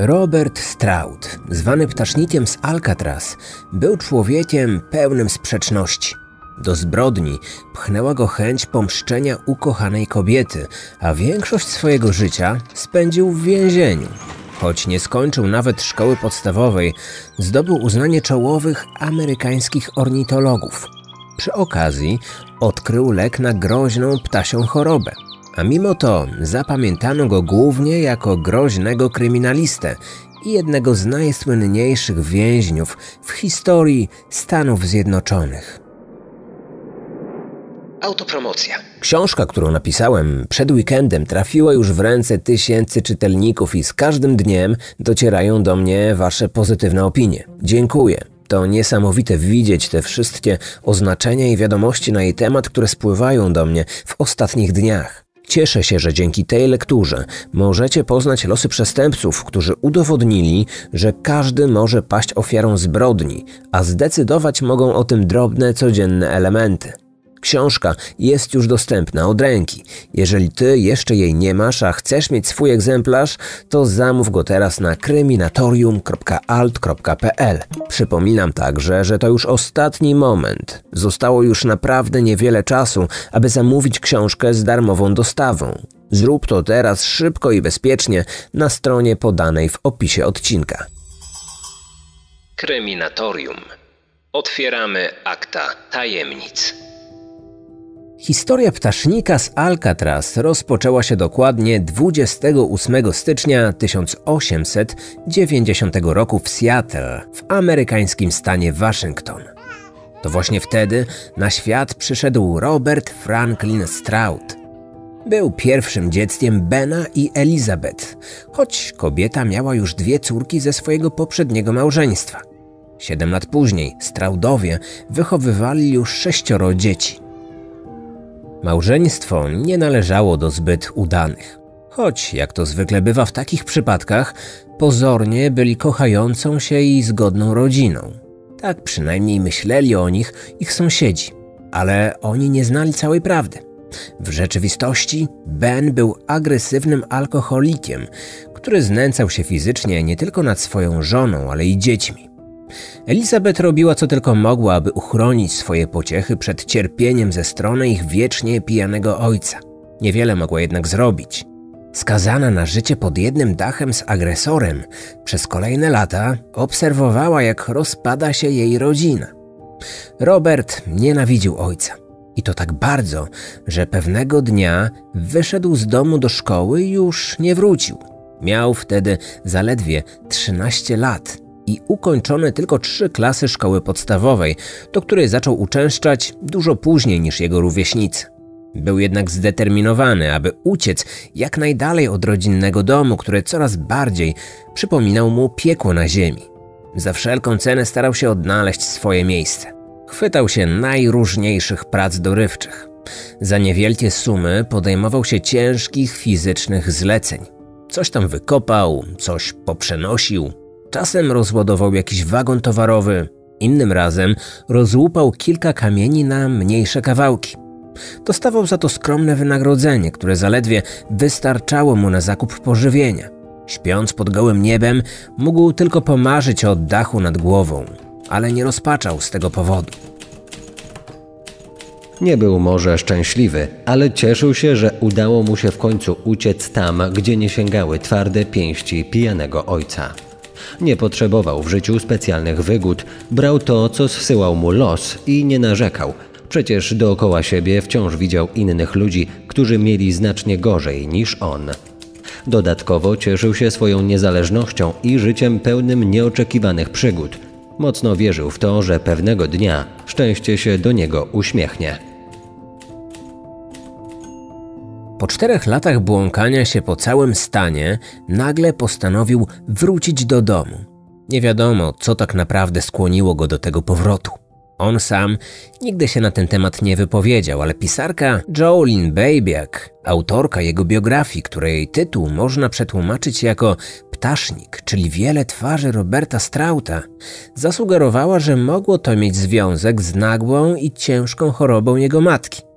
Robert Stroud, zwany ptasznikiem z Alcatraz, był człowiekiem pełnym sprzeczności. Do zbrodni pchnęła go chęć pomszczenia ukochanej kobiety, a większość swojego życia spędził w więzieniu. Choć nie skończył nawet szkoły podstawowej, zdobył uznanie czołowych amerykańskich ornitologów. Przy okazji odkrył lek na groźną ptasią chorobę. A mimo to zapamiętano go głównie jako groźnego kryminalistę i jednego z najsłynniejszych więźniów w historii Stanów Zjednoczonych. Autopromocja. Książka, którą napisałem przed weekendem, trafiła już w ręce tysięcy czytelników i z każdym dniem docierają do mnie Wasze pozytywne opinie. Dziękuję. To niesamowite widzieć te wszystkie oznaczenia i wiadomości na jej temat, które spływają do mnie w ostatnich dniach. Cieszę się, że dzięki tej lekturze możecie poznać losy przestępców, którzy udowodnili, że każdy może paść ofiarą zbrodni, a zdecydować mogą o tym drobne, codzienne elementy. Książka jest już dostępna od ręki. Jeżeli ty jeszcze jej nie masz, a chcesz mieć swój egzemplarz, to zamów go teraz na kryminatorium.alt.pl. Przypominam także, że to już ostatni moment. Zostało już naprawdę niewiele czasu, aby zamówić książkę z darmową dostawą. Zrób to teraz szybko i bezpiecznie na stronie podanej w opisie odcinka. Kryminatorium. Otwieramy akta tajemnic. Historia ptasznika z Alcatraz rozpoczęła się dokładnie 28 stycznia 1890 roku w Seattle, w amerykańskim stanie Waszyngton. To właśnie wtedy na świat przyszedł Robert Franklin Stroud. Był pierwszym dzieckiem Bena i Elizabeth, choć kobieta miała już dwie córki ze swojego poprzedniego małżeństwa. Siedem lat później Stroudowie wychowywali już sześcioro dzieci. Małżeństwo nie należało do zbyt udanych. Choć, jak to zwykle bywa w takich przypadkach, pozornie byli kochającą się i zgodną rodziną. Tak przynajmniej myśleli o nich ich sąsiedzi, ale oni nie znali całej prawdy. W rzeczywistości Ben był agresywnym alkoholikiem, który znęcał się fizycznie nie tylko nad swoją żoną, ale i dziećmi. Elizabeth robiła co tylko mogła, aby uchronić swoje pociechy przed cierpieniem ze strony ich wiecznie pijanego ojca. Niewiele mogła jednak zrobić. Skazana na życie pod jednym dachem z agresorem, przez kolejne lata obserwowała, jak rozpada się jej rodzina. Robert nienawidził ojca. I to tak bardzo, że pewnego dnia wyszedł z domu do szkoły i już nie wrócił. Miał wtedy zaledwie 13 lat i ukończone tylko trzy klasy szkoły podstawowej, do której zaczął uczęszczać dużo później niż jego rówieśnicy. Był jednak zdeterminowany, aby uciec jak najdalej od rodzinnego domu, który coraz bardziej przypominał mu piekło na ziemi. Za wszelką cenę starał się odnaleźć swoje miejsce. Chwytał się najróżniejszych prac dorywczych. Za niewielkie sumy podejmował się ciężkich fizycznych zleceń. Coś tam wykopał, coś poprzenosił, Czasem rozładował jakiś wagon towarowy, innym razem rozłupał kilka kamieni na mniejsze kawałki. Dostawał za to skromne wynagrodzenie, które zaledwie wystarczało mu na zakup pożywienia. Śpiąc pod gołym niebem, mógł tylko pomarzyć o dachu nad głową, ale nie rozpaczał z tego powodu. Nie był może szczęśliwy, ale cieszył się, że udało mu się w końcu uciec tam, gdzie nie sięgały twarde pięści pijanego ojca. Nie potrzebował w życiu specjalnych wygód, brał to, co zsyłał mu los i nie narzekał. Przecież dookoła siebie wciąż widział innych ludzi, którzy mieli znacznie gorzej niż on. Dodatkowo cieszył się swoją niezależnością i życiem pełnym nieoczekiwanych przygód. Mocno wierzył w to, że pewnego dnia szczęście się do niego uśmiechnie. Po czterech latach błąkania się po całym stanie, nagle postanowił wrócić do domu. Nie wiadomo, co tak naprawdę skłoniło go do tego powrotu. On sam nigdy się na ten temat nie wypowiedział, ale pisarka Jolene Babiak, autorka jego biografii, której tytuł można przetłumaczyć jako Ptasznik, czyli wiele twarzy Roberta Strauta, zasugerowała, że mogło to mieć związek z nagłą i ciężką chorobą jego matki.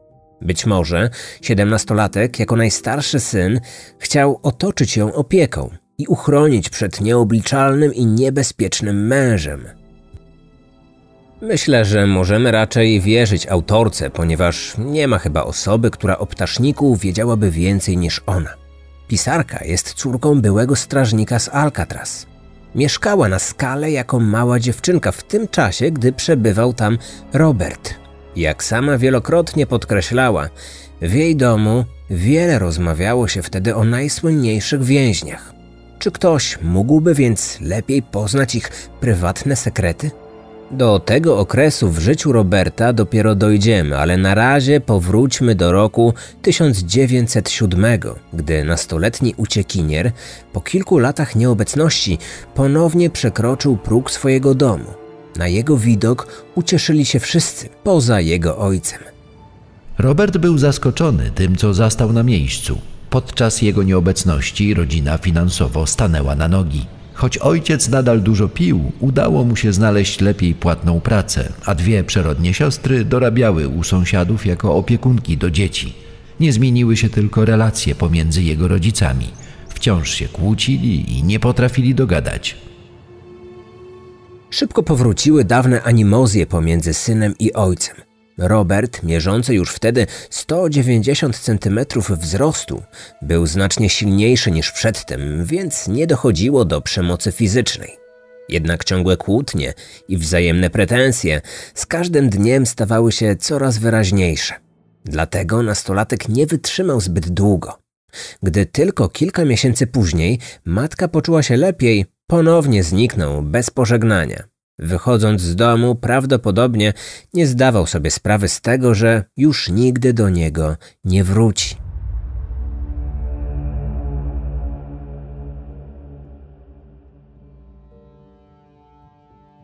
Być może siedemnastolatek, jako najstarszy syn, chciał otoczyć ją opieką i uchronić przed nieobliczalnym i niebezpiecznym mężem. Myślę, że możemy raczej wierzyć autorce, ponieważ nie ma chyba osoby, która o ptaszniku wiedziałaby więcej niż ona. Pisarka jest córką byłego strażnika z Alcatraz. Mieszkała na skale jako mała dziewczynka w tym czasie, gdy przebywał tam Robert. Jak sama wielokrotnie podkreślała, w jej domu wiele rozmawiało się wtedy o najsłynniejszych więźniach. Czy ktoś mógłby więc lepiej poznać ich prywatne sekrety? Do tego okresu w życiu Roberta dopiero dojdziemy, ale na razie powróćmy do roku 1907, gdy nastoletni uciekinier po kilku latach nieobecności ponownie przekroczył próg swojego domu. Na jego widok ucieszyli się wszyscy, poza jego ojcem. Robert był zaskoczony tym, co zastał na miejscu. Podczas jego nieobecności rodzina finansowo stanęła na nogi. Choć ojciec nadal dużo pił, udało mu się znaleźć lepiej płatną pracę, a dwie przerodnie siostry dorabiały u sąsiadów jako opiekunki do dzieci. Nie zmieniły się tylko relacje pomiędzy jego rodzicami. Wciąż się kłócili i nie potrafili dogadać. Szybko powróciły dawne animozje pomiędzy synem i ojcem. Robert, mierzący już wtedy 190 cm wzrostu, był znacznie silniejszy niż przedtem, więc nie dochodziło do przemocy fizycznej. Jednak ciągłe kłótnie i wzajemne pretensje z każdym dniem stawały się coraz wyraźniejsze. Dlatego nastolatek nie wytrzymał zbyt długo. Gdy tylko kilka miesięcy później matka poczuła się lepiej, ponownie zniknął bez pożegnania. Wychodząc z domu, prawdopodobnie nie zdawał sobie sprawy z tego, że już nigdy do niego nie wróci.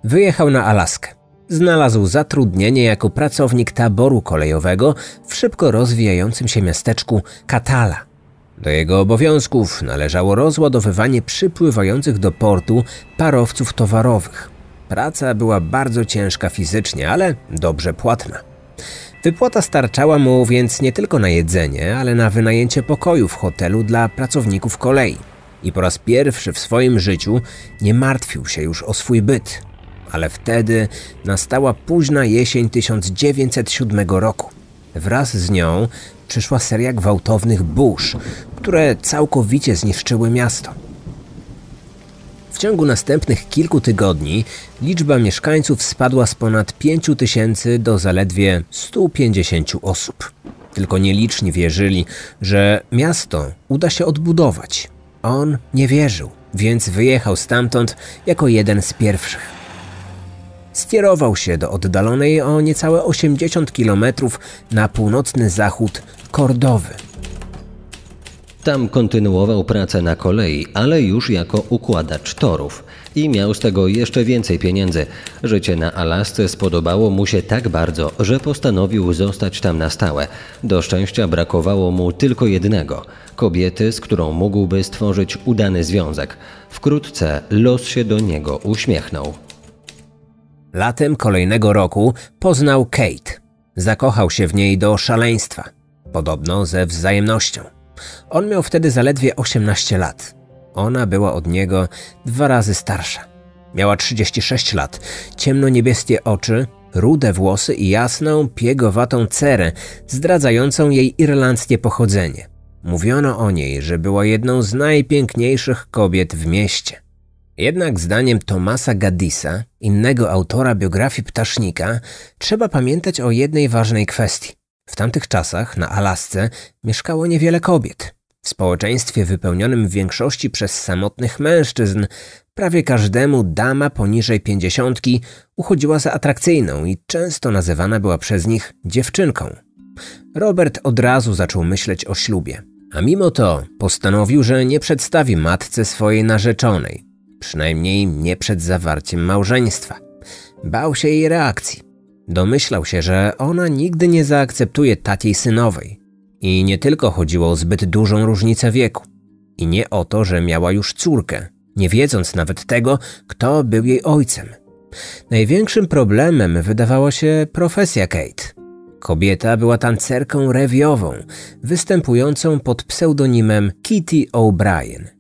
Wyjechał na Alaskę. Znalazł zatrudnienie jako pracownik taboru kolejowego w szybko rozwijającym się miasteczku Katala. Do jego obowiązków należało rozładowywanie przypływających do portu parowców towarowych. Praca była bardzo ciężka fizycznie, ale dobrze płatna. Wypłata starczała mu więc nie tylko na jedzenie, ale na wynajęcie pokoju w hotelu dla pracowników kolei. I po raz pierwszy w swoim życiu nie martwił się już o swój byt. Ale wtedy nastała późna jesień 1907 roku. Wraz z nią przyszła seria gwałtownych burz, które całkowicie zniszczyły miasto. W ciągu następnych kilku tygodni liczba mieszkańców spadła z ponad 5 tysięcy do zaledwie 150 osób. Tylko nieliczni wierzyli, że miasto uda się odbudować. On nie wierzył, więc wyjechał stamtąd jako jeden z pierwszych. Skierował się do oddalonej o niecałe 80 kilometrów na północny zachód Kordowy – tam kontynuował pracę na kolei, ale już jako układacz torów. I miał z tego jeszcze więcej pieniędzy. Życie na Alasce spodobało mu się tak bardzo, że postanowił zostać tam na stałe. Do szczęścia brakowało mu tylko jednego kobiety, z którą mógłby stworzyć udany związek. Wkrótce los się do niego uśmiechnął. Latem kolejnego roku poznał Kate. Zakochał się w niej do szaleństwa, podobno ze wzajemnością. On miał wtedy zaledwie 18 lat. Ona była od niego dwa razy starsza. Miała 36 lat, ciemno-niebieskie oczy, rude włosy i jasną, piegowatą cerę, zdradzającą jej irlandzkie pochodzenie. Mówiono o niej, że była jedną z najpiękniejszych kobiet w mieście. Jednak zdaniem Tomasa Gaddisa, innego autora biografii ptasznika, trzeba pamiętać o jednej ważnej kwestii. W tamtych czasach na Alasce mieszkało niewiele kobiet. W społeczeństwie wypełnionym w większości przez samotnych mężczyzn, prawie każdemu dama poniżej pięćdziesiątki uchodziła za atrakcyjną i często nazywana była przez nich dziewczynką. Robert od razu zaczął myśleć o ślubie, a mimo to postanowił, że nie przedstawi matce swojej narzeczonej, przynajmniej nie przed zawarciem małżeństwa. Bał się jej reakcji. Domyślał się, że ona nigdy nie zaakceptuje takiej synowej. I nie tylko chodziło o zbyt dużą różnicę wieku. I nie o to, że miała już córkę, nie wiedząc nawet tego, kto był jej ojcem. Największym problemem wydawała się profesja Kate. Kobieta była tancerką rewiową, występującą pod pseudonimem Kitty O'Brien.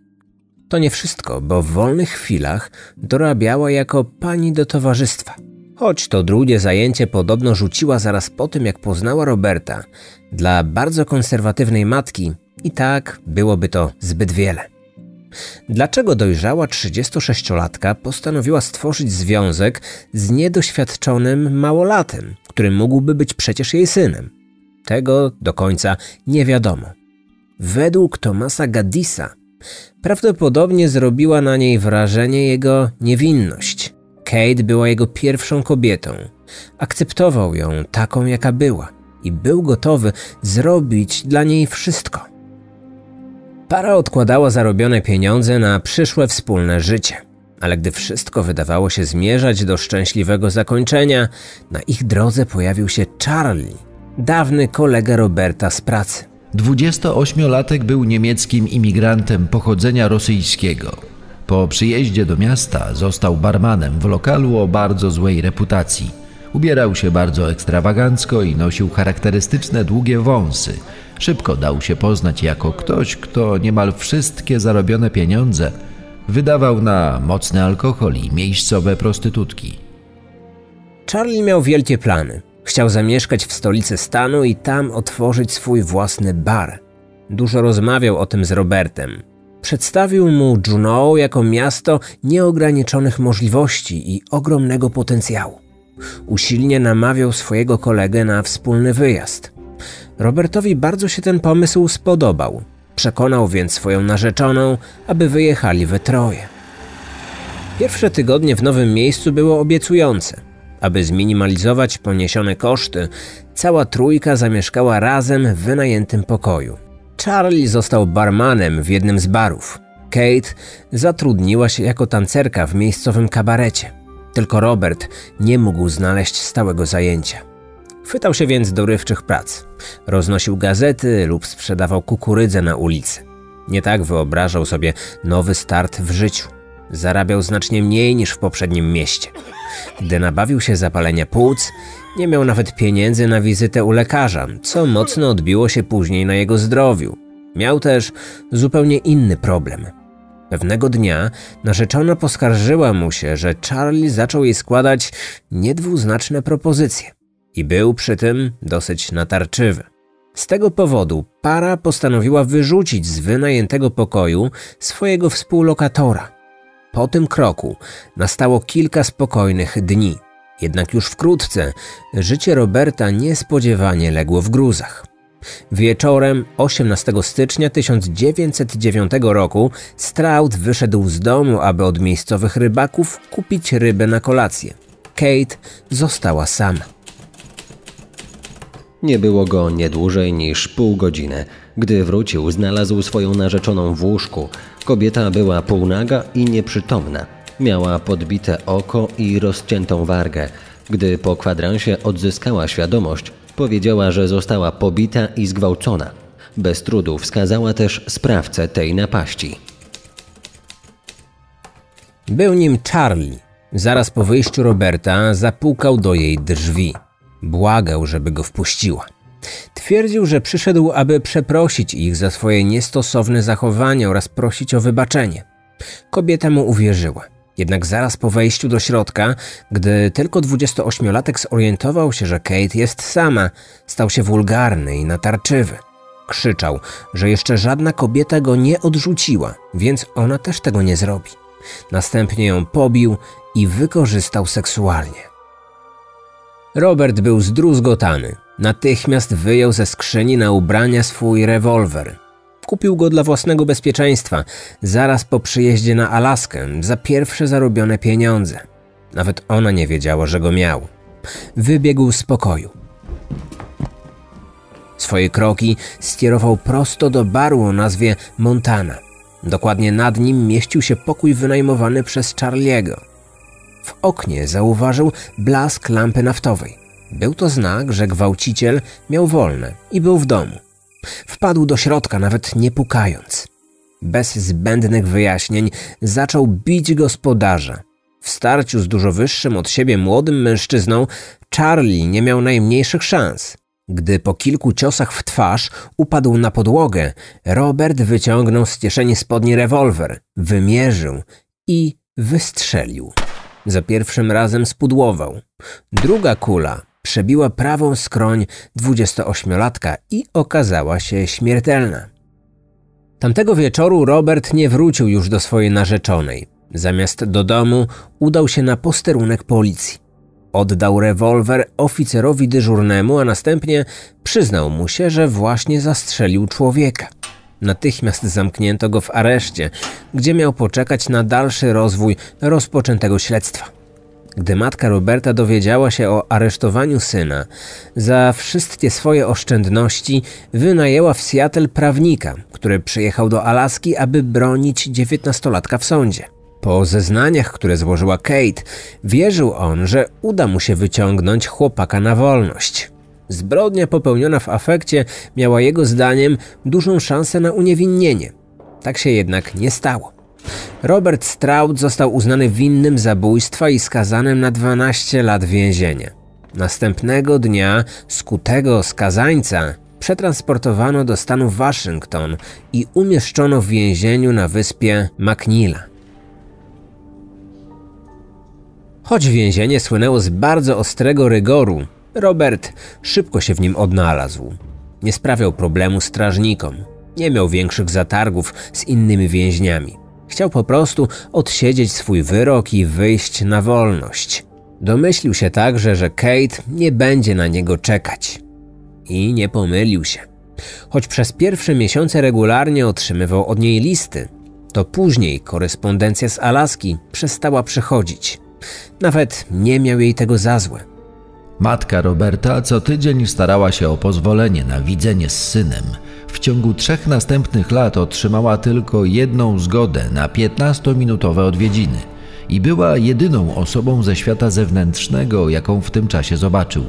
To nie wszystko, bo w wolnych chwilach dorabiała jako pani do towarzystwa. Choć to drugie zajęcie podobno rzuciła zaraz po tym, jak poznała Roberta, dla bardzo konserwatywnej matki i tak byłoby to zbyt wiele. Dlaczego dojrzała 36-latka postanowiła stworzyć związek z niedoświadczonym małolatem, który mógłby być przecież jej synem? Tego do końca nie wiadomo. Według Tomasa Gaddisa prawdopodobnie zrobiła na niej wrażenie jego niewinność. Kate była jego pierwszą kobietą. Akceptował ją taką, jaka była i był gotowy zrobić dla niej wszystko. Para odkładała zarobione pieniądze na przyszłe wspólne życie. Ale gdy wszystko wydawało się zmierzać do szczęśliwego zakończenia, na ich drodze pojawił się Charlie, dawny kolega Roberta z pracy. 28-latek był niemieckim imigrantem pochodzenia rosyjskiego. Po przyjeździe do miasta został barmanem w lokalu o bardzo złej reputacji. Ubierał się bardzo ekstrawagancko i nosił charakterystyczne długie wąsy. Szybko dał się poznać jako ktoś, kto niemal wszystkie zarobione pieniądze wydawał na mocny alkohol i miejscowe prostytutki. Charlie miał wielkie plany. Chciał zamieszkać w stolicy stanu i tam otworzyć swój własny bar. Dużo rozmawiał o tym z Robertem. Przedstawił mu Juneau jako miasto nieograniczonych możliwości i ogromnego potencjału. Usilnie namawiał swojego kolegę na wspólny wyjazd. Robertowi bardzo się ten pomysł spodobał. Przekonał więc swoją narzeczoną, aby wyjechali we troje. Pierwsze tygodnie w nowym miejscu było obiecujące. Aby zminimalizować poniesione koszty, cała trójka zamieszkała razem w wynajętym pokoju. Charlie został barmanem w jednym z barów. Kate zatrudniła się jako tancerka w miejscowym kabarecie. Tylko Robert nie mógł znaleźć stałego zajęcia. Chwytał się więc dorywczych prac. Roznosił gazety lub sprzedawał kukurydzę na ulicy. Nie tak wyobrażał sobie nowy start w życiu. Zarabiał znacznie mniej niż w poprzednim mieście. Gdy nabawił się zapalenia płuc, nie miał nawet pieniędzy na wizytę u lekarza, co mocno odbiło się później na jego zdrowiu. Miał też zupełnie inny problem. Pewnego dnia narzeczona poskarżyła mu się, że Charlie zaczął jej składać niedwuznaczne propozycje i był przy tym dosyć natarczywy. Z tego powodu para postanowiła wyrzucić z wynajętego pokoju swojego współlokatora. Po tym kroku nastało kilka spokojnych dni. Jednak już wkrótce życie Roberta niespodziewanie legło w gruzach. Wieczorem 18 stycznia 1909 roku Stroud wyszedł z domu, aby od miejscowych rybaków kupić rybę na kolację. Kate została sama. Nie było go nie dłużej niż pół godziny. Gdy wrócił, znalazł swoją narzeczoną w łóżku. Kobieta była półnaga i nieprzytomna. Miała podbite oko i rozciętą wargę. Gdy po kwadransie odzyskała świadomość, powiedziała, że została pobita i zgwałcona. Bez trudu wskazała też sprawcę tej napaści. Był nim Charlie. Zaraz po wyjściu Roberta zapukał do jej drzwi. Błagał, żeby go wpuściła. Twierdził, że przyszedł, aby przeprosić ich za swoje niestosowne zachowanie oraz prosić o wybaczenie. Kobieta mu uwierzyła. Jednak zaraz po wejściu do środka, gdy tylko 28-latek zorientował się, że Kate jest sama, stał się wulgarny i natarczywy. Krzyczał, że jeszcze żadna kobieta go nie odrzuciła, więc ona też tego nie zrobi. Następnie ją pobił i wykorzystał seksualnie. Robert był zdruzgotany. Natychmiast wyjął ze skrzyni na ubrania swój rewolwer. Kupił go dla własnego bezpieczeństwa, zaraz po przyjeździe na Alaskę, za pierwsze zarobione pieniądze. Nawet ona nie wiedziała, że go miał. Wybiegł z pokoju. Swoje kroki skierował prosto do baru o nazwie Montana. Dokładnie nad nim mieścił się pokój wynajmowany przez Charliego. W oknie zauważył blask lampy naftowej. Był to znak, że gwałciciel miał wolne i był w domu. Wpadł do środka, nawet nie pukając. Bez zbędnych wyjaśnień zaczął bić gospodarza. W starciu z dużo wyższym od siebie młodym mężczyzną Charlie nie miał najmniejszych szans. Gdy po kilku ciosach w twarz upadł na podłogę, Robert wyciągnął z kieszeni spodni rewolwer, wymierzył i wystrzelił. Za pierwszym razem spudłował. Druga kula przebiła prawą skroń 28-latka i okazała się śmiertelna. Tamtego wieczoru Robert nie wrócił już do swojej narzeczonej. Zamiast do domu udał się na posterunek policji. Oddał rewolwer oficerowi dyżurnemu, a następnie przyznał mu się, że właśnie zastrzelił człowieka. Natychmiast zamknięto go w areszcie, gdzie miał poczekać na dalszy rozwój rozpoczętego śledztwa. Gdy matka Roberta dowiedziała się o aresztowaniu syna, za wszystkie swoje oszczędności wynajęła w Seattle prawnika, który przyjechał do Alaski, aby bronić dziewiętnastolatka w sądzie. Po zeznaniach, które złożyła Kate, wierzył on, że uda mu się wyciągnąć chłopaka na wolność. Zbrodnia popełniona w afekcie miała jego zdaniem dużą szansę na uniewinnienie. Tak się jednak nie stało. Robert Stroud został uznany winnym zabójstwa i skazanym na 12 lat więzienia. Następnego dnia skutego skazańca przetransportowano do stanu Waszyngton i umieszczono w więzieniu na wyspie McNeila. Choć więzienie słynęło z bardzo ostrego rygoru, Robert szybko się w nim odnalazł. Nie sprawiał problemu strażnikom, nie miał większych zatargów z innymi więźniami. Chciał po prostu odsiedzieć swój wyrok i wyjść na wolność. Domyślił się także, że Kate nie będzie na niego czekać. I nie pomylił się. Choć przez pierwsze miesiące regularnie otrzymywał od niej listy, to później korespondencja z Alaski przestała przychodzić. Nawet nie miał jej tego za złe. Matka Roberta co tydzień starała się o pozwolenie na widzenie z synem. W ciągu trzech następnych lat otrzymała tylko jedną zgodę na 15-minutowe odwiedziny i była jedyną osobą ze świata zewnętrznego, jaką w tym czasie zobaczył.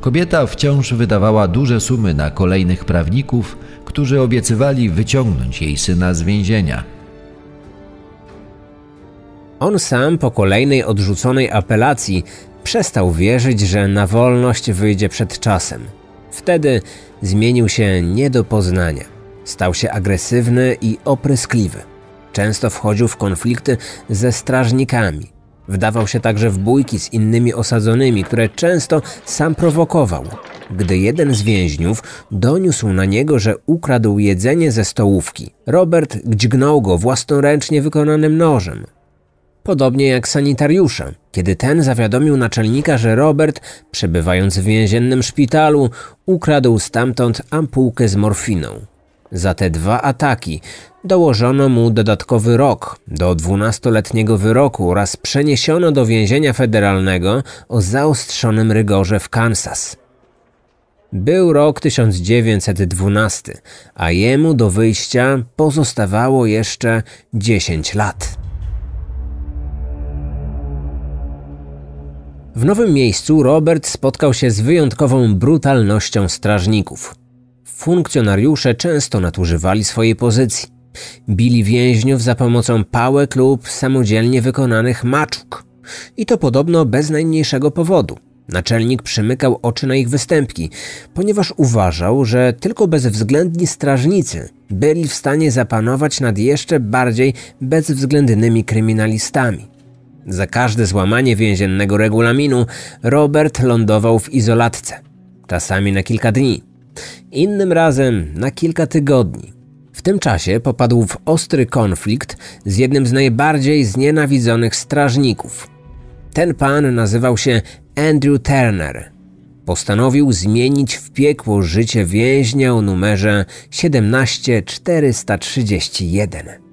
Kobieta wciąż wydawała duże sumy na kolejnych prawników, którzy obiecywali wyciągnąć jej syna z więzienia. On sam po kolejnej odrzuconej apelacji przestał wierzyć, że na wolność wyjdzie przed czasem. Wtedy zmienił się nie do poznania. Stał się agresywny i opryskliwy. Często wchodził w konflikty ze strażnikami. Wdawał się także w bójki z innymi osadzonymi, które często sam prowokował. Gdy jeden z więźniów doniósł na niego, że ukradł jedzenie ze stołówki, Robert dźgnął go własnoręcznie wykonanym nożem. Podobnie jak sanitariusza, kiedy ten zawiadomił naczelnika, że Robert, przebywając w więziennym szpitalu, ukradł stamtąd ampułkę z morfiną. Za te dwa ataki dołożono mu dodatkowy rok do dwunastoletniego wyroku oraz przeniesiono do więzienia federalnego o zaostrzonym rygorze w Kansas. Był rok 1912, a jemu do wyjścia pozostawało jeszcze 10 lat. W nowym miejscu Robert spotkał się z wyjątkową brutalnością strażników. Funkcjonariusze często nadużywali swojej pozycji. Bili więźniów za pomocą pałek lub samodzielnie wykonanych maczuk. I to podobno bez najmniejszego powodu. Naczelnik przymykał oczy na ich występki, ponieważ uważał, że tylko bezwzględni strażnicy byli w stanie zapanować nad jeszcze bardziej bezwzględnymi kryminalistami. Za każde złamanie więziennego regulaminu Robert lądował w izolatce, czasami na kilka dni, innym razem na kilka tygodni. W tym czasie popadł w ostry konflikt z jednym z najbardziej znienawidzonych strażników. Ten pan nazywał się Andrew Turner. Postanowił zmienić w piekło życie więźnia o numerze 17431.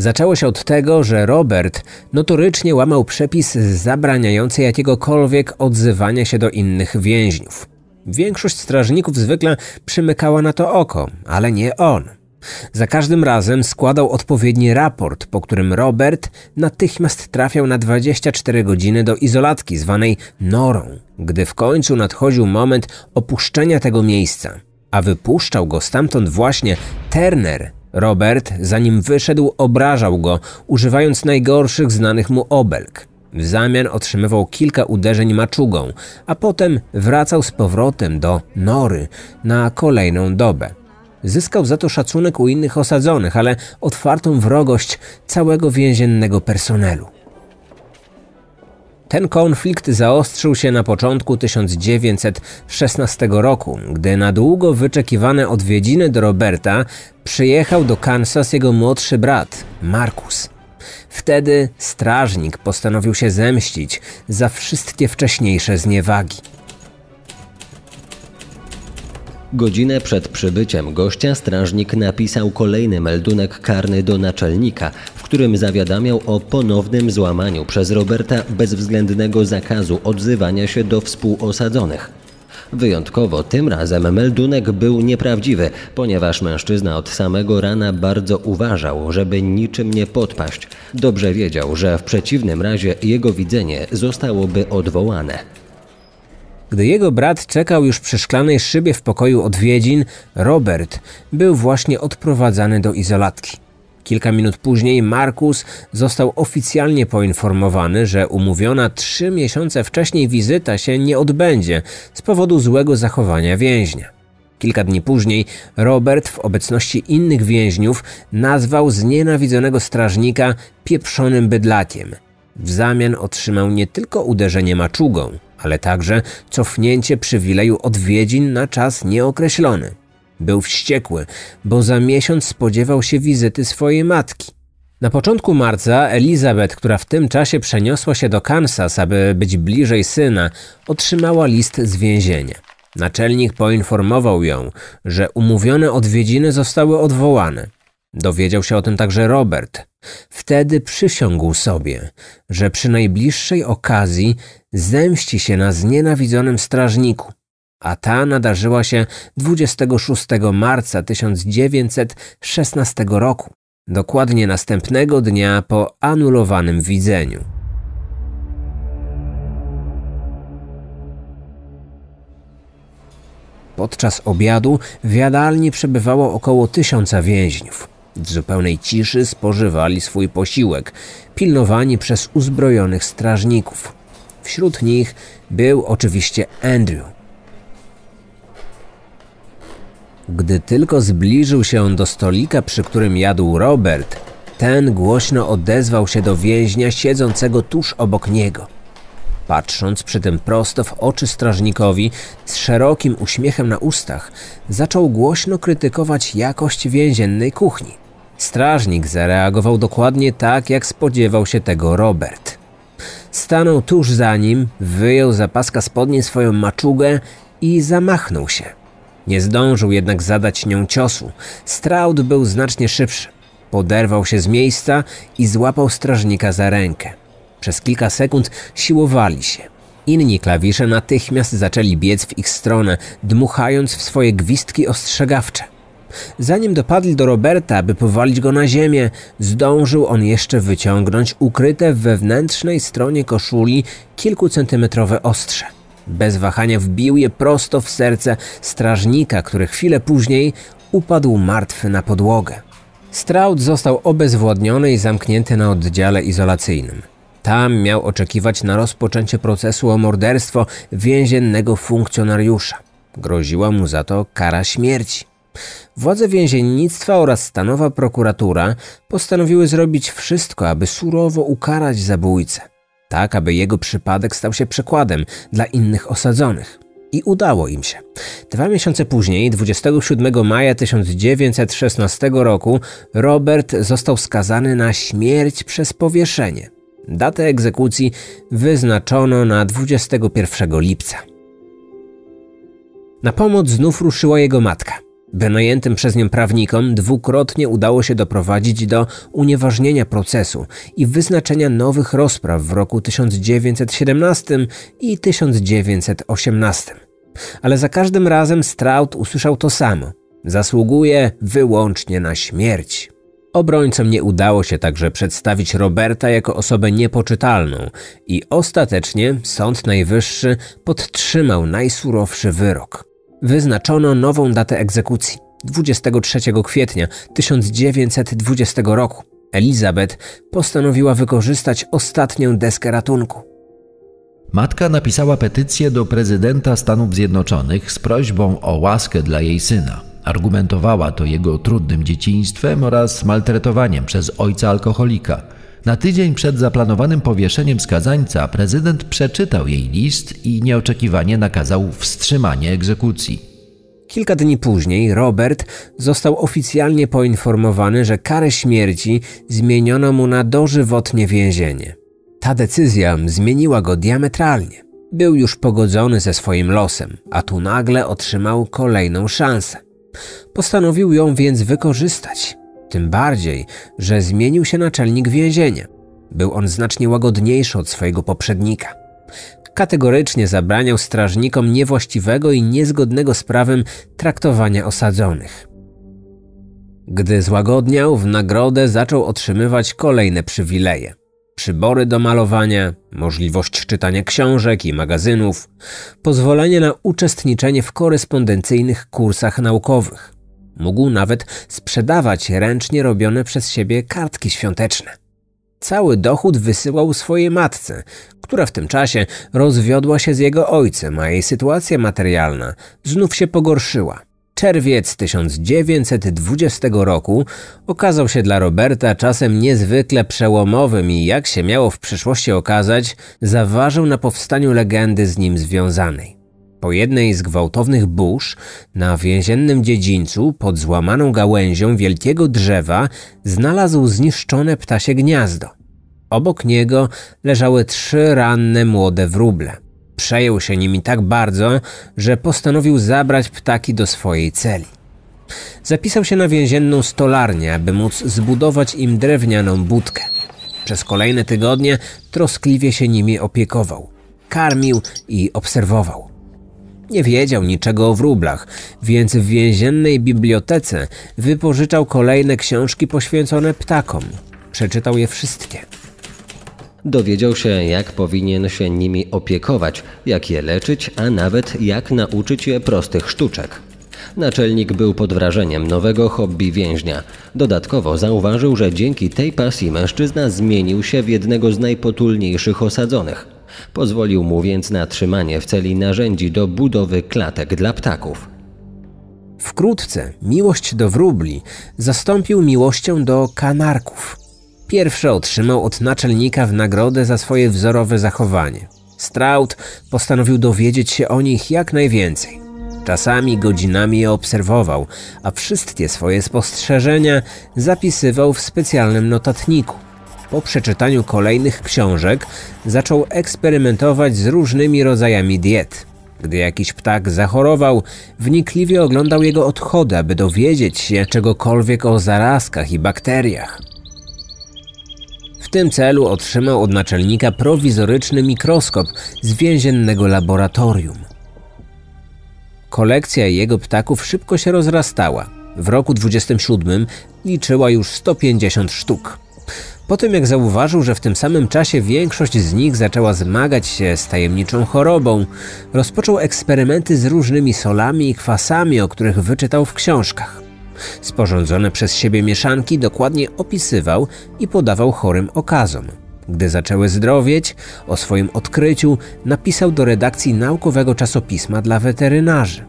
Zaczęło się od tego, że Robert notorycznie łamał przepis zabraniający jakiegokolwiek odzywania się do innych więźniów. Większość strażników zwykle przymykała na to oko, ale nie on. Za każdym razem składał odpowiedni raport, po którym Robert natychmiast trafiał na 24 godziny do izolatki zwanej norą, gdy w końcu nadchodził moment opuszczenia tego miejsca, a wypuszczał go stamtąd właśnie Turner, Robert, zanim wyszedł, obrażał go, używając najgorszych znanych mu obelg. W zamian otrzymywał kilka uderzeń maczugą, a potem wracał z powrotem do nory na kolejną dobę. Zyskał za to szacunek u innych osadzonych, ale otwartą wrogość całego więziennego personelu. Ten konflikt zaostrzył się na początku 1916 roku, gdy na długo wyczekiwane odwiedziny do Roberta przyjechał do Kansas jego młodszy brat, Markus. Wtedy strażnik postanowił się zemścić za wszystkie wcześniejsze zniewagi. Godzinę przed przybyciem gościa strażnik napisał kolejny meldunek karny do naczelnika, którym zawiadamiał o ponownym złamaniu przez Roberta bezwzględnego zakazu odzywania się do współosadzonych. Wyjątkowo tym razem meldunek był nieprawdziwy, ponieważ mężczyzna od samego rana bardzo uważał, żeby niczym nie podpaść. Dobrze wiedział, że w przeciwnym razie jego widzenie zostałoby odwołane. Gdy jego brat czekał już przy szklanej szybie w pokoju odwiedzin, Robert był właśnie odprowadzany do izolatki. Kilka minut później Markus został oficjalnie poinformowany, że umówiona trzy miesiące wcześniej wizyta się nie odbędzie z powodu złego zachowania więźnia. Kilka dni później Robert w obecności innych więźniów nazwał znienawidzonego strażnika pieprzonym bydlakiem. W zamian otrzymał nie tylko uderzenie maczugą, ale także cofnięcie przywileju odwiedzin na czas nieokreślony. Był wściekły, bo za miesiąc spodziewał się wizyty swojej matki. Na początku marca Elizabeth, która w tym czasie przeniosła się do Kansas, aby być bliżej syna, otrzymała list z więzienia. Naczelnik poinformował ją, że umówione odwiedziny zostały odwołane. Dowiedział się o tym także Robert. Wtedy przysiągł sobie, że przy najbliższej okazji zemści się na znienawidzonym strażniku a ta nadarzyła się 26 marca 1916 roku, dokładnie następnego dnia po anulowanym widzeniu. Podczas obiadu w jadalni przebywało około tysiąca więźniów. W zupełnej ciszy spożywali swój posiłek, pilnowani przez uzbrojonych strażników. Wśród nich był oczywiście Andrew, Gdy tylko zbliżył się do stolika, przy którym jadł Robert, ten głośno odezwał się do więźnia siedzącego tuż obok niego. Patrząc przy tym prosto w oczy strażnikowi, z szerokim uśmiechem na ustach, zaczął głośno krytykować jakość więziennej kuchni. Strażnik zareagował dokładnie tak, jak spodziewał się tego Robert. Stanął tuż za nim, wyjął za paska spodnie swoją maczugę i zamachnął się. Nie zdążył jednak zadać nią ciosu. Straud był znacznie szybszy. Poderwał się z miejsca i złapał strażnika za rękę. Przez kilka sekund siłowali się. Inni klawisze natychmiast zaczęli biec w ich stronę, dmuchając w swoje gwizdki ostrzegawcze. Zanim dopadli do Roberta, by powalić go na ziemię, zdążył on jeszcze wyciągnąć ukryte w wewnętrznej stronie koszuli kilkucentymetrowe ostrze. Bez wahania wbił je prosto w serce strażnika, który chwilę później upadł martwy na podłogę. Stroud został obezwładniony i zamknięty na oddziale izolacyjnym. Tam miał oczekiwać na rozpoczęcie procesu o morderstwo więziennego funkcjonariusza. Groziła mu za to kara śmierci. Władze więziennictwa oraz stanowa prokuratura postanowiły zrobić wszystko, aby surowo ukarać zabójcę tak aby jego przypadek stał się przykładem dla innych osadzonych. I udało im się. Dwa miesiące później, 27 maja 1916 roku, Robert został skazany na śmierć przez powieszenie. Datę egzekucji wyznaczono na 21 lipca. Na pomoc znów ruszyła jego matka. Wynajętym przez nią prawnikom dwukrotnie udało się doprowadzić do unieważnienia procesu i wyznaczenia nowych rozpraw w roku 1917 i 1918. Ale za każdym razem Stroud usłyszał to samo. Zasługuje wyłącznie na śmierć. Obrońcom nie udało się także przedstawić Roberta jako osobę niepoczytalną i ostatecznie Sąd Najwyższy podtrzymał najsurowszy wyrok wyznaczono nową datę egzekucji 23 kwietnia 1920 roku. Elizabeth postanowiła wykorzystać ostatnią deskę ratunku. Matka napisała petycję do prezydenta Stanów Zjednoczonych z prośbą o łaskę dla jej syna. Argumentowała to jego trudnym dzieciństwem oraz maltretowaniem przez ojca alkoholika. Na tydzień przed zaplanowanym powieszeniem skazańca prezydent przeczytał jej list i nieoczekiwanie nakazał wstrzymanie egzekucji. Kilka dni później Robert został oficjalnie poinformowany, że karę śmierci zmieniono mu na dożywotnie więzienie. Ta decyzja zmieniła go diametralnie. Był już pogodzony ze swoim losem, a tu nagle otrzymał kolejną szansę. Postanowił ją więc wykorzystać. Tym bardziej, że zmienił się naczelnik więzienia. Był on znacznie łagodniejszy od swojego poprzednika. Kategorycznie zabraniał strażnikom niewłaściwego i niezgodnego z prawem traktowania osadzonych. Gdy złagodniał, w nagrodę zaczął otrzymywać kolejne przywileje przybory do malowania, możliwość czytania książek i magazynów, pozwolenie na uczestniczenie w korespondencyjnych kursach naukowych. Mógł nawet sprzedawać ręcznie robione przez siebie kartki świąteczne. Cały dochód wysyłał swojej matce, która w tym czasie rozwiodła się z jego ojcem, a jej sytuacja materialna znów się pogorszyła. Czerwiec 1920 roku okazał się dla Roberta czasem niezwykle przełomowym i jak się miało w przyszłości okazać, zaważył na powstaniu legendy z nim związanej. Po jednej z gwałtownych burz na więziennym dziedzińcu pod złamaną gałęzią wielkiego drzewa znalazł zniszczone ptasie gniazdo. Obok niego leżały trzy ranne młode wróble. Przejął się nimi tak bardzo, że postanowił zabrać ptaki do swojej celi. Zapisał się na więzienną stolarnię, aby móc zbudować im drewnianą budkę. Przez kolejne tygodnie troskliwie się nimi opiekował, karmił i obserwował. Nie wiedział niczego o wróblach, więc w więziennej bibliotece wypożyczał kolejne książki poświęcone ptakom. Przeczytał je wszystkie. Dowiedział się, jak powinien się nimi opiekować, jak je leczyć, a nawet jak nauczyć je prostych sztuczek. Naczelnik był pod wrażeniem nowego hobby więźnia. Dodatkowo zauważył, że dzięki tej pasji mężczyzna zmienił się w jednego z najpotulniejszych osadzonych. Pozwolił mu więc na trzymanie w celi narzędzi do budowy klatek dla ptaków. Wkrótce miłość do wróbli zastąpił miłością do kanarków. Pierwszy otrzymał od naczelnika w nagrodę za swoje wzorowe zachowanie. Straut postanowił dowiedzieć się o nich jak najwięcej. Czasami godzinami je obserwował, a wszystkie swoje spostrzeżenia zapisywał w specjalnym notatniku. Po przeczytaniu kolejnych książek zaczął eksperymentować z różnymi rodzajami diet. Gdy jakiś ptak zachorował, wnikliwie oglądał jego odchody, aby dowiedzieć się czegokolwiek o zarazkach i bakteriach. W tym celu otrzymał od naczelnika prowizoryczny mikroskop z więziennego laboratorium. Kolekcja jego ptaków szybko się rozrastała. W roku 27 liczyła już 150 sztuk. Po tym jak zauważył, że w tym samym czasie większość z nich zaczęła zmagać się z tajemniczą chorobą, rozpoczął eksperymenty z różnymi solami i kwasami, o których wyczytał w książkach. Sporządzone przez siebie mieszanki dokładnie opisywał i podawał chorym okazom. Gdy zaczęły zdrowieć, o swoim odkryciu napisał do redakcji naukowego czasopisma dla weterynarzy.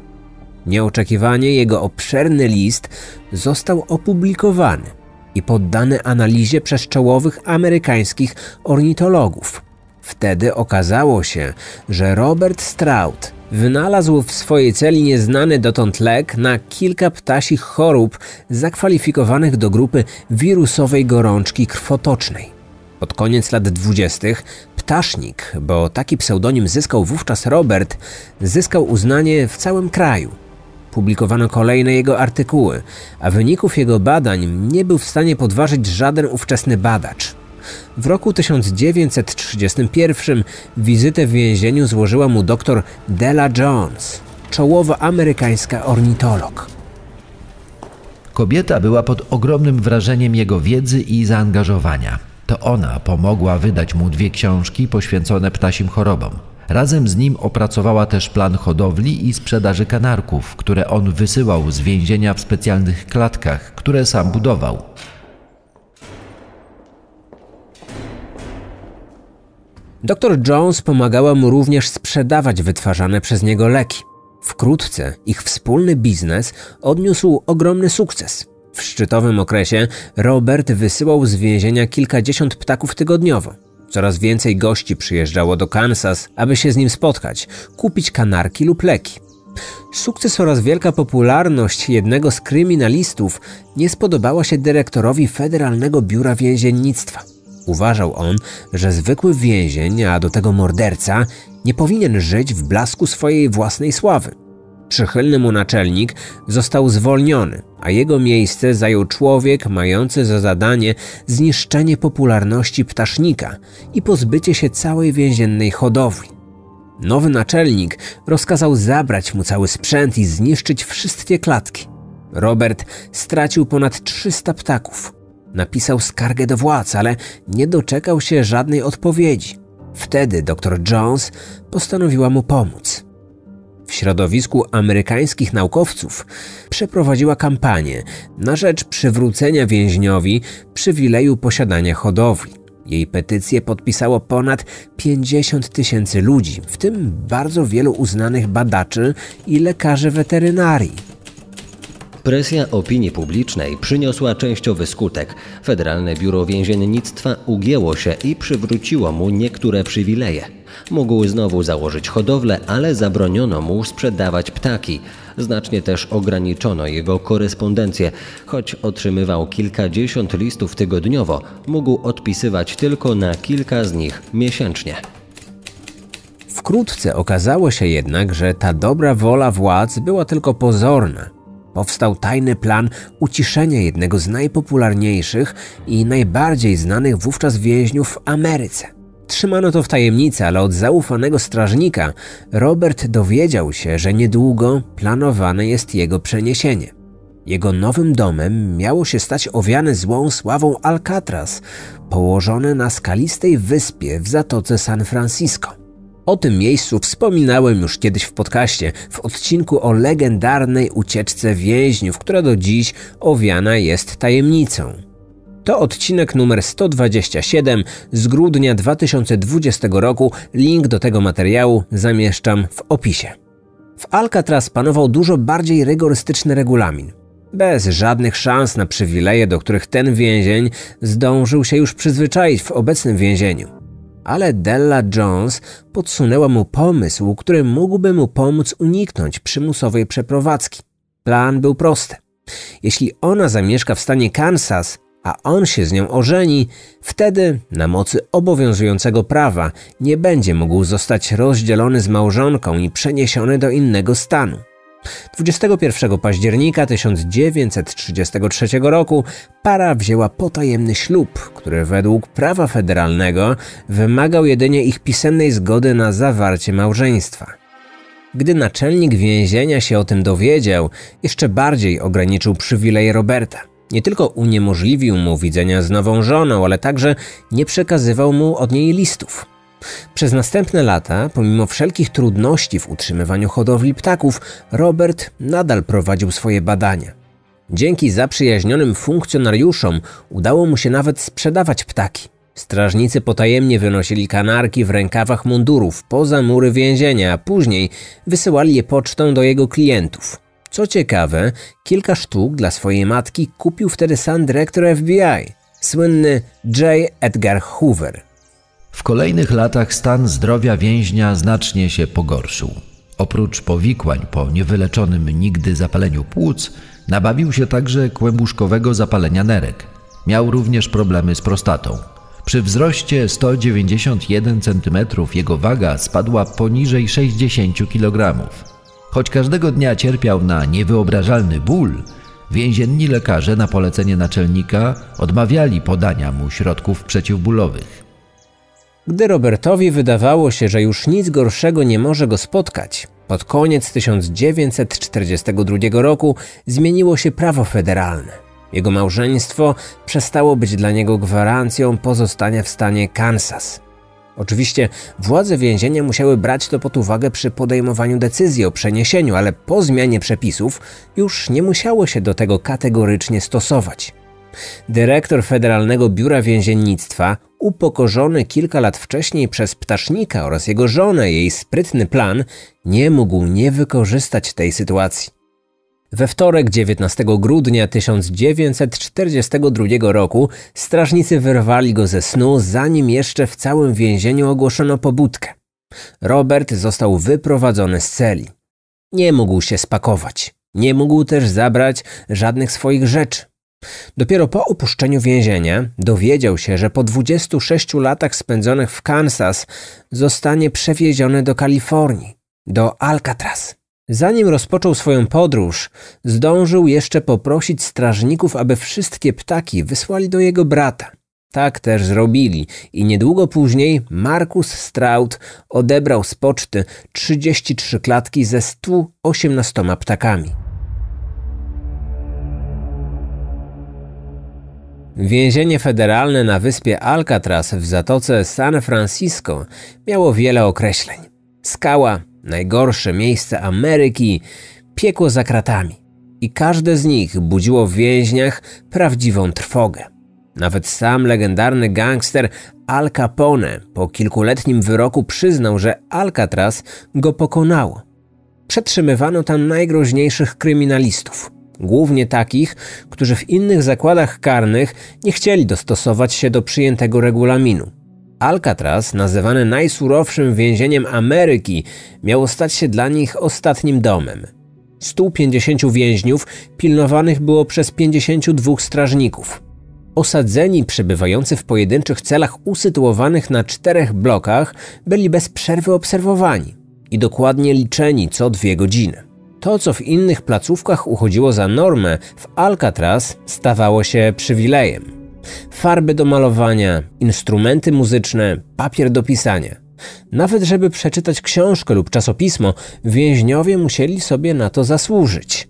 Nieoczekiwanie jego obszerny list został opublikowany i poddany analizie przez czołowych amerykańskich ornitologów. Wtedy okazało się, że Robert Stroud wynalazł w swojej celi nieznany dotąd lek na kilka ptasich chorób zakwalifikowanych do grupy wirusowej gorączki krwotocznej. Pod koniec lat dwudziestych Ptasznik, bo taki pseudonim zyskał wówczas Robert, zyskał uznanie w całym kraju. Publikowano kolejne jego artykuły, a wyników jego badań nie był w stanie podważyć żaden ówczesny badacz. W roku 1931 wizytę w więzieniu złożyła mu dr Della Jones, czołowa amerykańska ornitolog. Kobieta była pod ogromnym wrażeniem jego wiedzy i zaangażowania. To ona pomogła wydać mu dwie książki poświęcone ptasim chorobom. Razem z nim opracowała też plan hodowli i sprzedaży kanarków, które on wysyłał z więzienia w specjalnych klatkach, które sam budował. Dr Jones pomagała mu również sprzedawać wytwarzane przez niego leki. Wkrótce ich wspólny biznes odniósł ogromny sukces. W szczytowym okresie Robert wysyłał z więzienia kilkadziesiąt ptaków tygodniowo. Coraz więcej gości przyjeżdżało do Kansas, aby się z nim spotkać, kupić kanarki lub leki. Sukces oraz wielka popularność jednego z kryminalistów nie spodobała się dyrektorowi Federalnego Biura Więziennictwa. Uważał on, że zwykły więzień, a do tego morderca, nie powinien żyć w blasku swojej własnej sławy. Przychylny mu naczelnik został zwolniony, a jego miejsce zajął człowiek mający za zadanie zniszczenie popularności ptasznika i pozbycie się całej więziennej hodowli. Nowy naczelnik rozkazał zabrać mu cały sprzęt i zniszczyć wszystkie klatki. Robert stracił ponad 300 ptaków. Napisał skargę do władz, ale nie doczekał się żadnej odpowiedzi. Wtedy dr Jones postanowiła mu pomóc. W środowisku amerykańskich naukowców przeprowadziła kampanię na rzecz przywrócenia więźniowi przywileju posiadania hodowli. Jej petycję podpisało ponad 50 tysięcy ludzi, w tym bardzo wielu uznanych badaczy i lekarzy weterynarii. Presja opinii publicznej przyniosła częściowy skutek. Federalne Biuro Więziennictwa ugięło się i przywróciło mu niektóre przywileje. Mógł znowu założyć hodowlę, ale zabroniono mu sprzedawać ptaki. Znacznie też ograniczono jego korespondencję. Choć otrzymywał kilkadziesiąt listów tygodniowo, mógł odpisywać tylko na kilka z nich miesięcznie. Wkrótce okazało się jednak, że ta dobra wola władz była tylko pozorna. Powstał tajny plan uciszenia jednego z najpopularniejszych i najbardziej znanych wówczas więźniów w Ameryce. Trzymano to w tajemnicy, ale od zaufanego strażnika Robert dowiedział się, że niedługo planowane jest jego przeniesienie. Jego nowym domem miało się stać owiane złą sławą Alcatraz, położone na skalistej wyspie w zatoce San Francisco. O tym miejscu wspominałem już kiedyś w podcaście, w odcinku o legendarnej ucieczce więźniów, która do dziś owiana jest tajemnicą. To odcinek numer 127 z grudnia 2020 roku. Link do tego materiału zamieszczam w opisie. W Alcatraz panował dużo bardziej rygorystyczny regulamin. Bez żadnych szans na przywileje, do których ten więzień zdążył się już przyzwyczaić w obecnym więzieniu ale Della Jones podsunęła mu pomysł, który mógłby mu pomóc uniknąć przymusowej przeprowadzki. Plan był prosty. Jeśli ona zamieszka w stanie Kansas, a on się z nią ożeni, wtedy na mocy obowiązującego prawa nie będzie mógł zostać rozdzielony z małżonką i przeniesiony do innego stanu. 21 października 1933 roku para wzięła potajemny ślub, który według prawa federalnego wymagał jedynie ich pisemnej zgody na zawarcie małżeństwa. Gdy naczelnik więzienia się o tym dowiedział, jeszcze bardziej ograniczył przywilej Roberta. Nie tylko uniemożliwił mu widzenia z nową żoną, ale także nie przekazywał mu od niej listów. Przez następne lata, pomimo wszelkich trudności w utrzymywaniu hodowli ptaków, Robert nadal prowadził swoje badania. Dzięki zaprzyjaźnionym funkcjonariuszom udało mu się nawet sprzedawać ptaki. Strażnicy potajemnie wynosili kanarki w rękawach mundurów poza mury więzienia, a później wysyłali je pocztą do jego klientów. Co ciekawe, kilka sztuk dla swojej matki kupił wtedy sam dyrektor FBI, słynny J. Edgar Hoover. W kolejnych latach stan zdrowia więźnia znacznie się pogorszył. Oprócz powikłań po niewyleczonym nigdy zapaleniu płuc, nabawił się także kłębuszkowego zapalenia nerek. Miał również problemy z prostatą. Przy wzroście 191 cm jego waga spadła poniżej 60 kg. Choć każdego dnia cierpiał na niewyobrażalny ból, więzienni lekarze na polecenie naczelnika odmawiali podania mu środków przeciwbólowych. Gdy Robertowi wydawało się, że już nic gorszego nie może go spotkać, pod koniec 1942 roku zmieniło się prawo federalne. Jego małżeństwo przestało być dla niego gwarancją pozostania w stanie Kansas. Oczywiście władze więzienia musiały brać to pod uwagę przy podejmowaniu decyzji o przeniesieniu, ale po zmianie przepisów już nie musiało się do tego kategorycznie stosować. Dyrektor Federalnego Biura Więziennictwa, upokorzony kilka lat wcześniej przez ptasznika oraz jego żonę jej sprytny plan, nie mógł nie wykorzystać tej sytuacji. We wtorek 19 grudnia 1942 roku strażnicy wyrwali go ze snu, zanim jeszcze w całym więzieniu ogłoszono pobudkę. Robert został wyprowadzony z celi. Nie mógł się spakować. Nie mógł też zabrać żadnych swoich rzeczy. Dopiero po opuszczeniu więzienia dowiedział się, że po 26 latach spędzonych w Kansas zostanie przewieziony do Kalifornii, do Alcatraz. Zanim rozpoczął swoją podróż, zdążył jeszcze poprosić strażników, aby wszystkie ptaki wysłali do jego brata. Tak też zrobili i niedługo później Markus Straut odebrał z poczty 33 klatki ze 118 ptakami. Więzienie federalne na wyspie Alcatraz w zatoce San Francisco miało wiele określeń. Skała, najgorsze miejsce Ameryki, piekło za kratami. I każde z nich budziło w więźniach prawdziwą trwogę. Nawet sam legendarny gangster Al Capone po kilkuletnim wyroku przyznał, że Alcatraz go pokonało. Przetrzymywano tam najgroźniejszych kryminalistów, głównie takich, którzy w innych zakładach karnych nie chcieli dostosować się do przyjętego regulaminu. Alcatraz, nazywany najsurowszym więzieniem Ameryki, miało stać się dla nich ostatnim domem. 150 więźniów pilnowanych było przez 52 strażników. Osadzeni przebywający w pojedynczych celach usytuowanych na czterech blokach byli bez przerwy obserwowani i dokładnie liczeni co dwie godziny. To, co w innych placówkach uchodziło za normę, w Alcatraz stawało się przywilejem. Farby do malowania, instrumenty muzyczne, papier do pisania. Nawet żeby przeczytać książkę lub czasopismo, więźniowie musieli sobie na to zasłużyć.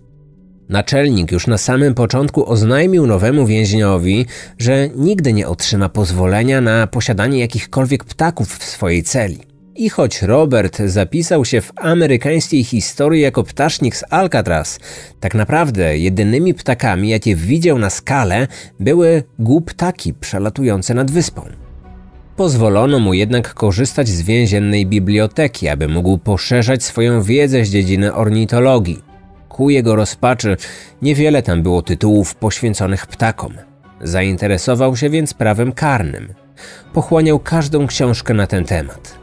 Naczelnik już na samym początku oznajmił nowemu więźniowi, że nigdy nie otrzyma pozwolenia na posiadanie jakichkolwiek ptaków w swojej celi. I choć Robert zapisał się w amerykańskiej historii jako ptasznik z Alcatraz, tak naprawdę jedynymi ptakami, jakie widział na skale, były głuptaki przelatujące nad wyspą. Pozwolono mu jednak korzystać z więziennej biblioteki, aby mógł poszerzać swoją wiedzę z dziedziny ornitologii. Ku jego rozpaczy niewiele tam było tytułów poświęconych ptakom. Zainteresował się więc prawem karnym. Pochłaniał każdą książkę na ten temat.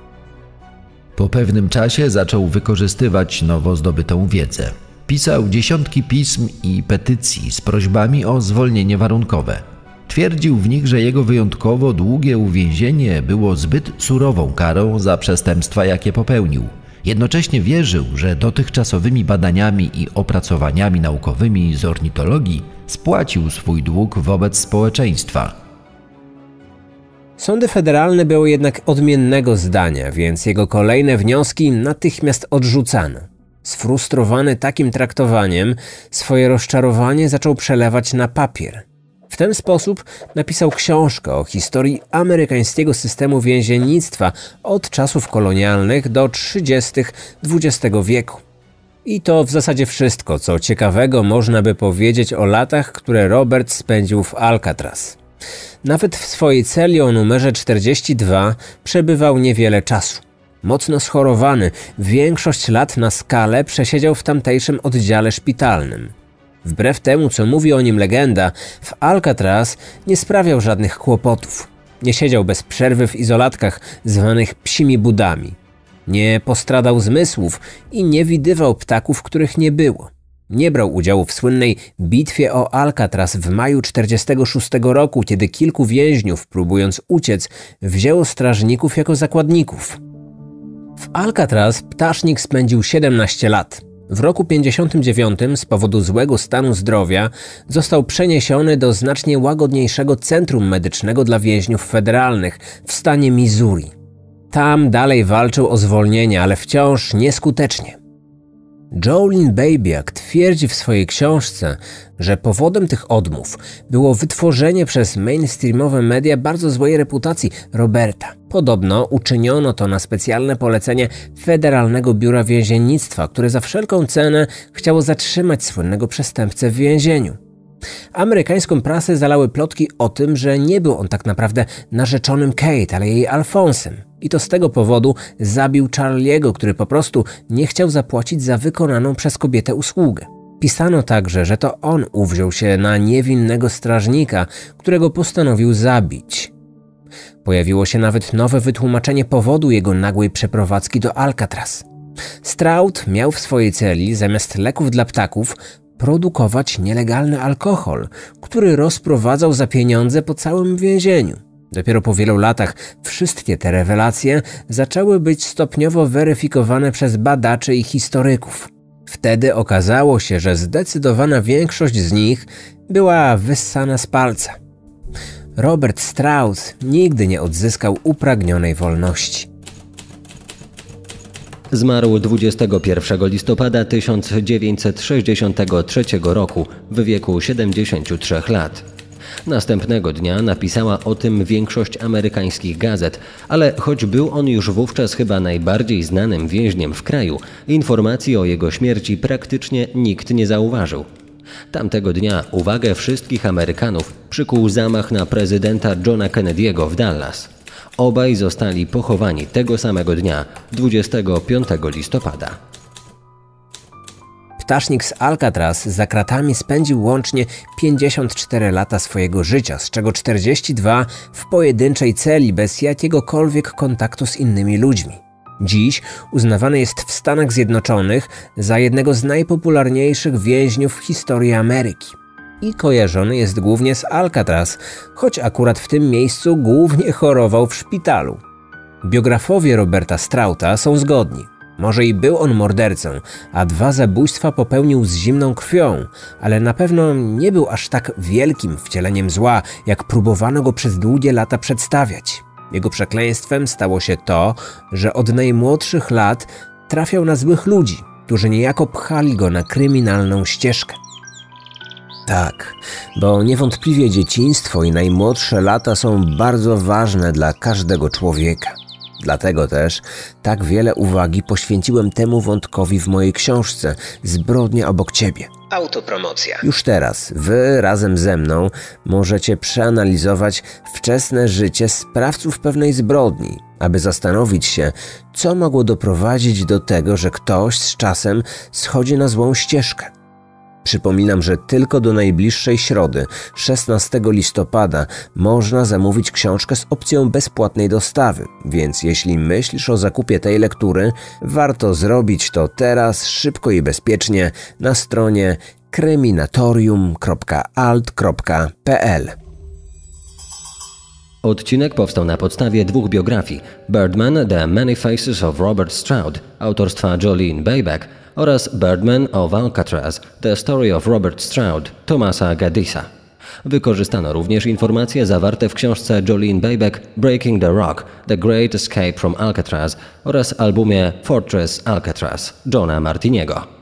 Po pewnym czasie zaczął wykorzystywać nowo zdobytą wiedzę. Pisał dziesiątki pism i petycji z prośbami o zwolnienie warunkowe. Twierdził w nich, że jego wyjątkowo długie uwięzienie było zbyt surową karą za przestępstwa, jakie popełnił. Jednocześnie wierzył, że dotychczasowymi badaniami i opracowaniami naukowymi z ornitologii spłacił swój dług wobec społeczeństwa. Sądy federalne były jednak odmiennego zdania, więc jego kolejne wnioski natychmiast odrzucano. Sfrustrowany takim traktowaniem, swoje rozczarowanie zaczął przelewać na papier. W ten sposób napisał książkę o historii amerykańskiego systemu więziennictwa od czasów kolonialnych do 30. XX wieku. I to w zasadzie wszystko, co ciekawego można by powiedzieć o latach, które Robert spędził w Alcatraz. Nawet w swojej celi o numerze 42 przebywał niewiele czasu. Mocno schorowany, większość lat na skale przesiedział w tamtejszym oddziale szpitalnym. Wbrew temu, co mówi o nim legenda, w Alcatraz nie sprawiał żadnych kłopotów. Nie siedział bez przerwy w izolatkach zwanych psimi budami. Nie postradał zmysłów i nie widywał ptaków, których nie było. Nie brał udziału w słynnej bitwie o Alcatraz w maju 46 roku, kiedy kilku więźniów, próbując uciec, wzięło strażników jako zakładników. W Alcatraz ptasznik spędził 17 lat. W roku 59 z powodu złego stanu zdrowia został przeniesiony do znacznie łagodniejszego centrum medycznego dla więźniów federalnych w stanie Missouri. Tam dalej walczył o zwolnienie, ale wciąż nieskutecznie. Jolene Babiak twierdzi w swojej książce, że powodem tych odmów było wytworzenie przez mainstreamowe media bardzo złej reputacji Roberta. Podobno uczyniono to na specjalne polecenie Federalnego Biura Więziennictwa, które za wszelką cenę chciało zatrzymać słynnego przestępcę w więzieniu. Amerykańską prasę zalały plotki o tym, że nie był on tak naprawdę narzeczonym Kate, ale jej Alfonsem. I to z tego powodu zabił Charlie'ego, który po prostu nie chciał zapłacić za wykonaną przez kobietę usługę. Pisano także, że to on uwziął się na niewinnego strażnika, którego postanowił zabić. Pojawiło się nawet nowe wytłumaczenie powodu jego nagłej przeprowadzki do Alcatraz. Stroud miał w swojej celi zamiast leków dla ptaków produkować nielegalny alkohol, który rozprowadzał za pieniądze po całym więzieniu. Dopiero po wielu latach wszystkie te rewelacje zaczęły być stopniowo weryfikowane przez badaczy i historyków. Wtedy okazało się, że zdecydowana większość z nich była wyssana z palca. Robert Stroud nigdy nie odzyskał upragnionej wolności. Zmarł 21 listopada 1963 roku w wieku 73 lat. Następnego dnia napisała o tym większość amerykańskich gazet, ale choć był on już wówczas chyba najbardziej znanym więźniem w kraju, informacji o jego śmierci praktycznie nikt nie zauważył. Tamtego dnia uwagę wszystkich Amerykanów przykuł zamach na prezydenta Johna Kennedy'ego w Dallas. Obaj zostali pochowani tego samego dnia, 25 listopada. Ptasznik z Alcatraz za kratami spędził łącznie 54 lata swojego życia, z czego 42 w pojedynczej celi bez jakiegokolwiek kontaktu z innymi ludźmi. Dziś uznawany jest w Stanach Zjednoczonych za jednego z najpopularniejszych więźniów w historii Ameryki. I kojarzony jest głównie z Alcatraz, choć akurat w tym miejscu głównie chorował w szpitalu. Biografowie Roberta Strauta są zgodni. Może i był on mordercą, a dwa zabójstwa popełnił z zimną krwią, ale na pewno nie był aż tak wielkim wcieleniem zła, jak próbowano go przez długie lata przedstawiać. Jego przekleństwem stało się to, że od najmłodszych lat trafiał na złych ludzi, którzy niejako pchali go na kryminalną ścieżkę. Tak, bo niewątpliwie dzieciństwo i najmłodsze lata są bardzo ważne dla każdego człowieka. Dlatego też tak wiele uwagi poświęciłem temu wątkowi w mojej książce Zbrodnia obok ciebie. Autopromocja. Już teraz wy razem ze mną możecie przeanalizować wczesne życie sprawców pewnej zbrodni, aby zastanowić się, co mogło doprowadzić do tego, że ktoś z czasem schodzi na złą ścieżkę. Przypominam, że tylko do najbliższej środy, 16 listopada, można zamówić książkę z opcją bezpłatnej dostawy, więc jeśli myślisz o zakupie tej lektury, warto zrobić to teraz, szybko i bezpiecznie na stronie kryminatorium.alt.pl. Odcinek powstał na podstawie dwóch biografii: Birdman The Many Faces of Robert Stroud autorstwa Jolene Bayback oraz Birdman of Alcatraz The Story of Robert Stroud Thomasa Gaddisa. Wykorzystano również informacje zawarte w książce Jolene Bayback Breaking the Rock The Great Escape from Alcatraz oraz albumie Fortress Alcatraz Johna Martiniego.